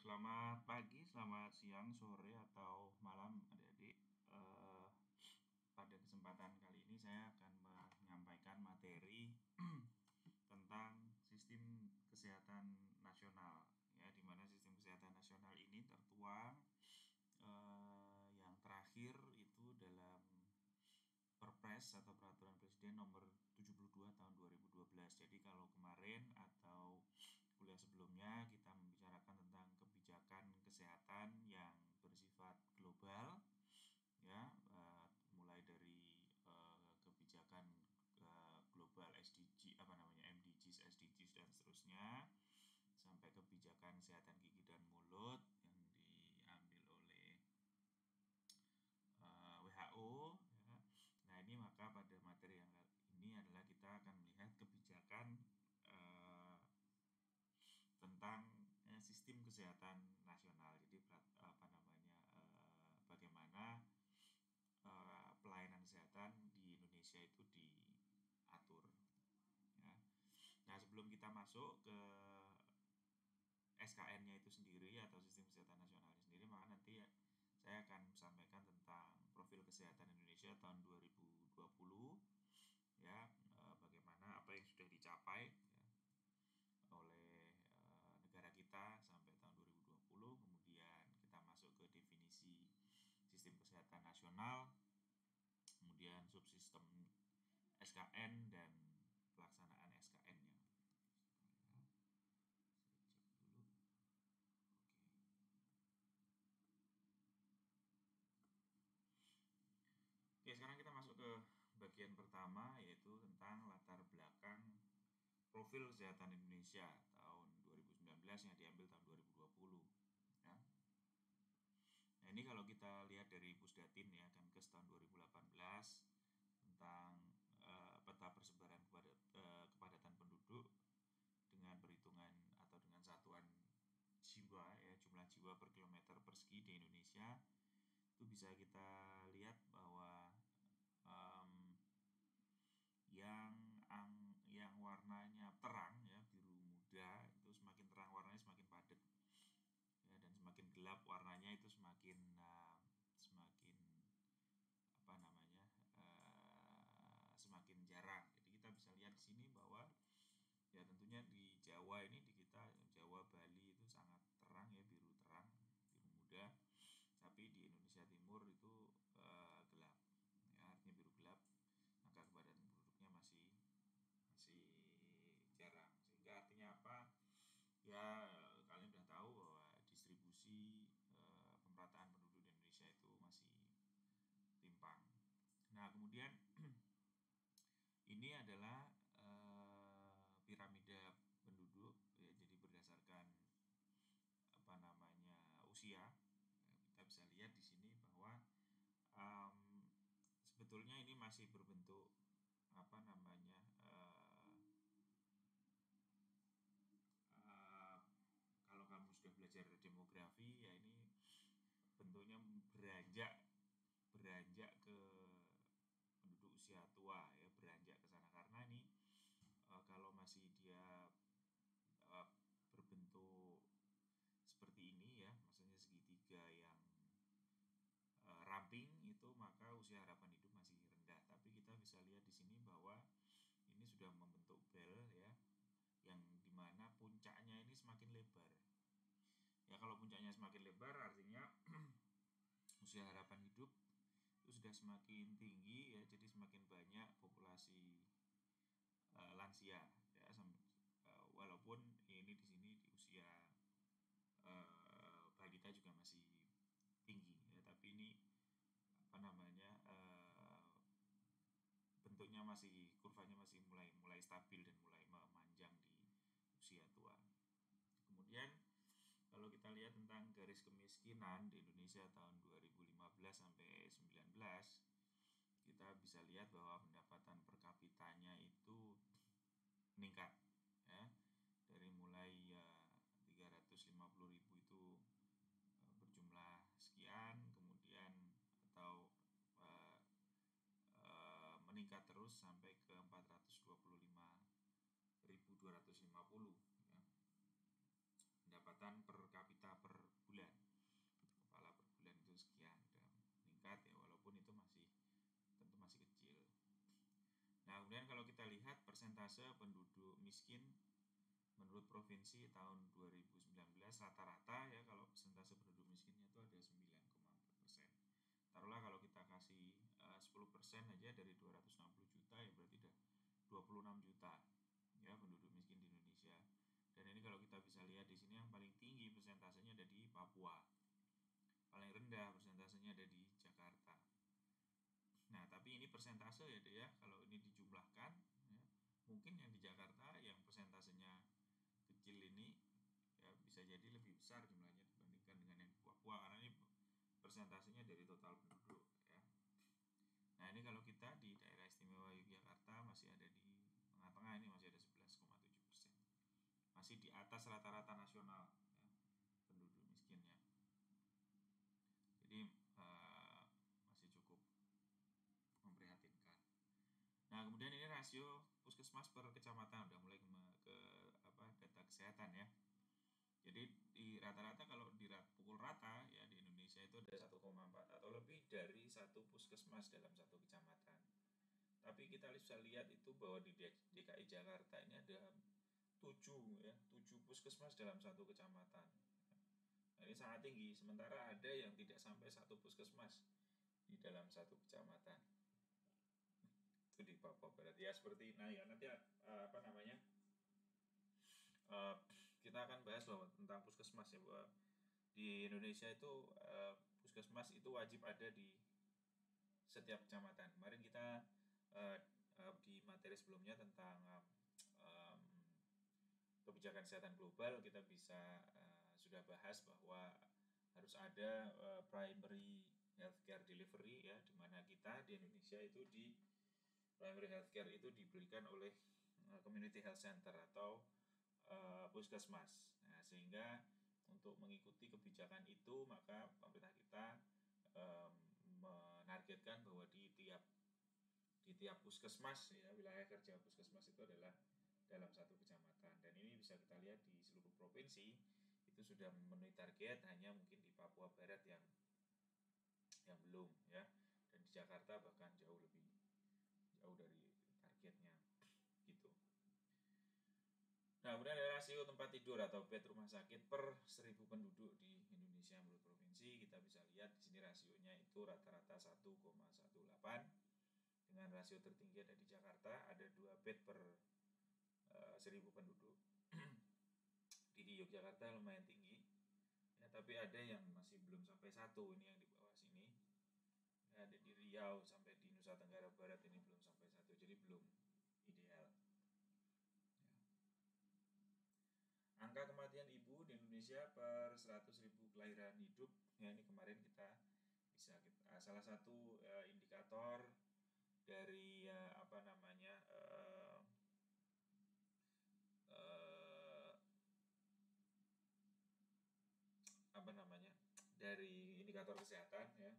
selamat pagi, selamat siang, sore, atau malam adik-adik. Eh, pada kesempatan kali ini saya akan menyampaikan materi tentang sistem kesehatan nasional, ya, di mana sistem kesehatan nasional ini tertuang eh, yang terakhir itu dalam Perpres atau Peraturan Presiden Nomor 72 Tahun 2012. Jadi kalau kemarin atau kuliah sebelumnya kita membicarakan tentang kebijakan kesehatan yang bersifat global, ya, uh, mulai dari uh, kebijakan uh, global SDG apa namanya MDGs, SDGs dan seterusnya sampai kebijakan kesehatan gigi dan mulut yang diambil oleh uh, WHO ya. Nah, ini maka pada materi yang ini adalah kita akan melihat kebijakan uh, tentang uh, sistem kesehatan nasional. Jadi apa namanya uh, bagaimana uh, pelayanan kesehatan di Indonesia itu diatur ya. Nah, sebelum kita masuk ke SKN-nya itu sendiri atau sistem kesehatan nasionalnya sendiri, maka nanti ya, saya akan sampaikan tentang profil kesehatan Indonesia tahun 2020 ya eh, bagaimana apa yang sudah dicapai ya, oleh eh, negara kita sampai tahun 2020 kemudian kita masuk ke definisi sistem kesehatan nasional kemudian subsistem SKN dan pelaksanaan SKN-nya Oke, sekarang kita masuk ke bagian pertama yaitu tentang latar belakang profil kesehatan Indonesia tahun 2019 yang diambil tahun 2020 ya. Nah, ini kalau kita lihat dari Pusdatin ya Kemenkes tahun 2018 tentang uh, peta persebaran kepada uh, kepadatan penduduk dengan perhitungan atau dengan satuan jiwa ya jumlah jiwa per kilometer persegi di Indonesia itu bisa kita lihat bahwa um, yang ang, yang warnanya terang ya biru muda itu semakin terang warnanya semakin padat ya dan semakin gelap warnanya itu semakin uh, semakin apa namanya uh, semakin jarang jadi kita bisa lihat di sini bahwa ya tentunya di Jawa ini di kita Jawa Bali itu sangat terang ya biru terang biru muda tapi di Indonesia Timur itu uh, gelap ya artinya biru gelap maka kebadan penduduknya masih masih jarang sehingga artinya apa ya kalian sudah tahu bahwa distribusi uh, pemerataan penduduk di Indonesia itu masih timpang nah kemudian ini adalah uh, piramida penduduk ya jadi berdasarkan apa namanya usia. Kita bisa lihat di sini bahwa sebetulnya ini masih berbentuk apa namanya uh, uh, kalau kamu sudah belajar demografi ya ini bentuknya beranjak ke penduduk usia tua ya beranjak ke sana karena ini uh, kalau masih dia uh, berbentuk seperti ini ya, maksudnya segitiga yang e, ramping itu maka usia harapan hidup masih rendah. Tapi kita bisa lihat di sini bahwa ini sudah membentuk bel ya, yang di mana puncaknya ini semakin lebar. Ya kalau puncaknya semakin lebar artinya usia harapan hidup itu sudah semakin tinggi ya, jadi semakin banyak populasi e, lansia ya, e, walaupun ini di sini di usia uh, balita juga masih tinggi ya tapi ini apa namanya uh, bentuknya masih kurvanya masih mulai mulai stabil dan mulai memanjang di usia tua. Kemudian kalau kita lihat tentang garis kemiskinan di Indonesia tahun 2015 sampai 19 kita bisa lihat bahwa pendapatan per kapitanya itu meningkat 250 ya. pendapatan per kapita per bulan. Kepala per bulan itu sekian dan meningkat ya walaupun itu masih tentu masih kecil. Nah kemudian kalau kita lihat persentase penduduk miskin menurut provinsi tahun 2019 rata-rata ya kalau persentase penduduk miskinnya itu ada 9,4 persen. Taruhlah kalau kita kasih eh, 10 persen aja dari 260 juta ya berarti udah 26 juta. Papua. Paling rendah persentasenya ada di Jakarta. Nah, tapi ini persentase ya deh ya. Kalau ini dijumlahkan ya, mungkin yang di Jakarta yang persentasenya kecil ini ya bisa jadi lebih besar jumlahnya dibandingkan dengan yang di Papua karena ini persentasenya dari total penduduk ya. Nah, ini kalau kita di daerah istimewa Yogyakarta masih ada di tengah-tengah ini masih ada 11,7 persen. Masih di atas rata-rata nasional ya, penduduk miskinnya. Jadi uh, masih cukup memprihatinkan. Nah, kemudian ini rasio puskesmas per kecamatan udah mulai ke, ke apa data kesehatan ya. Jadi di rata-rata kalau di pukul rata ya di Indonesia itu ada 1,4 atau lebih dari satu puskesmas dalam satu kecamatan. Tapi kita bisa lihat itu bahwa di DKI Jakarta ini ada 7 ya, 7 puskesmas dalam satu kecamatan. Nah, ini sangat tinggi, sementara ada yang tidak sampai satu puskesmas di dalam satu kecamatan itu di Papua Barat. Ya seperti nah ya nanti uh, apa namanya? Uh, kita akan bahas bahwa tentang puskesmas ya bahwa di Indonesia itu uh, puskesmas itu wajib ada di setiap kecamatan. Kemarin kita uh, uh, di materi sebelumnya tentang uh, kebijakan kesehatan global kita bisa uh, sudah bahas bahwa harus ada uh, primary healthcare delivery ya di mana kita di Indonesia itu di primary healthcare itu diberikan oleh uh, community health center atau uh, puskesmas. Nah, sehingga untuk mengikuti kebijakan itu maka pemerintah kita um, menargetkan bahwa di tiap di tiap puskesmas ya wilayah kerja puskesmas itu adalah dalam satu kecamatan dan ini bisa kita lihat di seluruh provinsi itu sudah memenuhi target hanya mungkin di Papua Barat yang yang belum ya dan di Jakarta bahkan jauh Nah, kemudian ada rasio tempat tidur atau bed rumah sakit per 1000 penduduk di Indonesia menurut provinsi. Kita bisa lihat di sini rasionya itu rata-rata 1,18 dengan rasio tertinggi ada di Jakarta ada dua bed per uh, eh, 1000 penduduk. di Yogyakarta lumayan tinggi. Ya, tapi ada yang masih belum sampai satu ini yang di bawah sini ada di Riau di Nusa Tenggara Barat ini belum sampai satu jadi belum ideal ya. angka kematian ibu di Indonesia per 100 ribu kelahiran hidup. Ya ini kemarin kita bisa kita, ah, salah satu uh, indikator dari uh, apa namanya uh, uh, apa namanya dari indikator kesehatan ya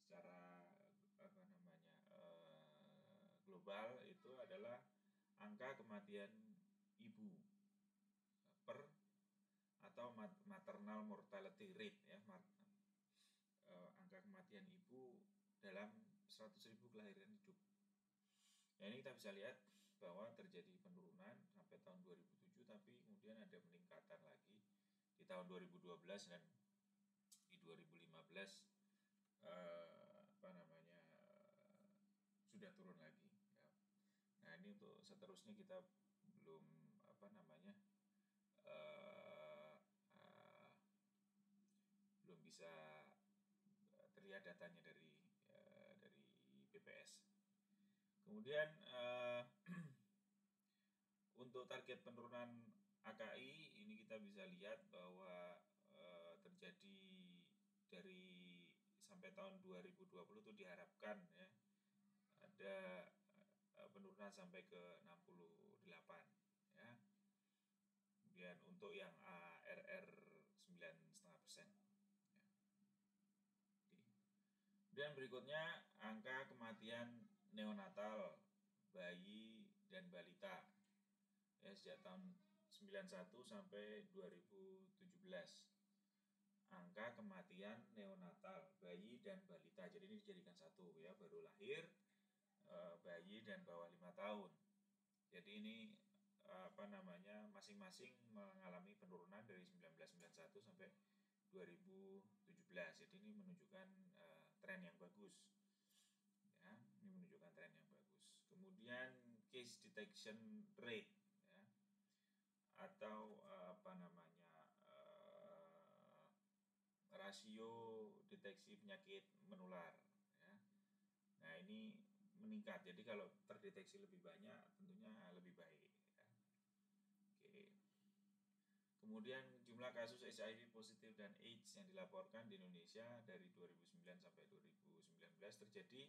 secara apa namanya uh, global itu adalah angka kematian ibu per atau maternal mortality rate ya uh, angka kematian ibu dalam 100.000 kelahiran hidup. Ya ini kita bisa lihat bahwa terjadi penurunan sampai tahun 2007 tapi kemudian ada peningkatan lagi di tahun 2012 dan di 2015 uh, apa namanya sudah turun lagi ya. nah ini untuk seterusnya kita belum apa namanya uh, uh, belum bisa terlihat datanya dari uh, dari BPS kemudian uh, untuk target penurunan AKI ini kita bisa lihat bahwa uh, terjadi dari sampai tahun 2020 itu diharapkan ya ada penurunan sampai ke 68 ya. Kemudian untuk yang ARR 9,5 persen. Ya. Kemudian berikutnya angka kematian neonatal bayi dan balita ya sejak tahun 91 sampai 2017 angka kematian neonatal bayi dan balita. Jadi ini dijadikan satu ya, baru lahir uh, bayi dan bawah lima tahun. Jadi ini apa namanya masing-masing mengalami penurunan dari 1991 sampai 2017. Jadi ini menunjukkan tren yang bagus. Ya, ini menunjukkan tren yang bagus. Kemudian case detection rate ya, atau uh, apa namanya uh, rasio deteksi penyakit menular. Ya. Nah ini meningkat. Jadi kalau terdeteksi lebih banyak tentunya lebih baik. Kemudian jumlah kasus HIV positif dan AIDS yang dilaporkan di Indonesia dari 2009 sampai 2019 terjadi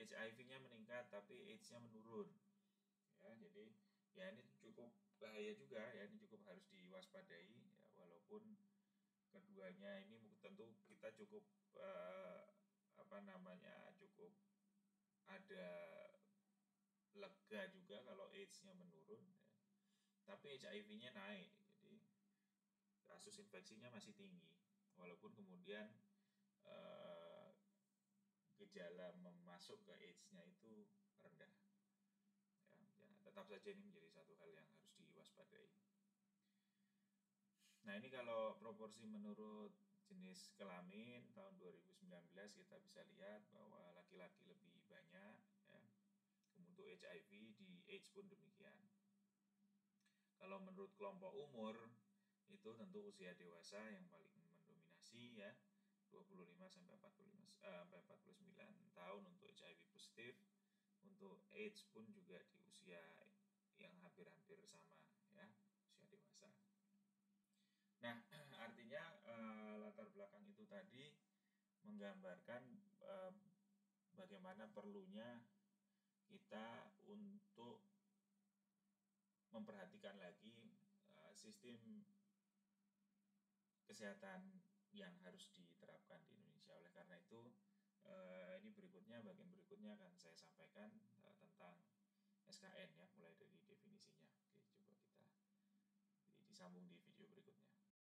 HIV-nya meningkat tapi AIDS-nya menurun. Ya, jadi ya ini cukup bahaya juga ya, ini cukup harus diwaspadai ya walaupun keduanya ini tentu kita cukup uh, apa namanya cukup ada lega juga kalau AIDS-nya menurun ya. Tapi HIV-nya naik kasus infeksinya masih tinggi. Walaupun kemudian uh, gejala memasuk ke AIDS-nya itu rendah. Ya, ya tetap saja ini menjadi satu hal yang harus diwaspadai. Nah ini kalau proporsi menurut jenis kelamin tahun 2019 kita bisa lihat bahwa laki-laki lebih banyak ya untuk HIV di AIDS pun demikian. Kalau menurut kelompok umur itu tentu usia dewasa yang paling mendominasi ya. 25 sampai 45 uh, sampai 49 tahun untuk HIV positif. Untuk AIDS pun juga di usia yang hampir-hampir sama ya usia dewasa. Nah artinya uh, latar belakang itu tadi menggambarkan uh, bagaimana perlunya kita untuk memperhatikan lagi uh, sistem kesehatan yang harus diterapkan di Indonesia. Oleh karena itu, eh, ini berikutnya bagian berikutnya akan saya sampaikan eh, tentang SKN ya, mulai dari definisinya. Oke, coba kita disambung di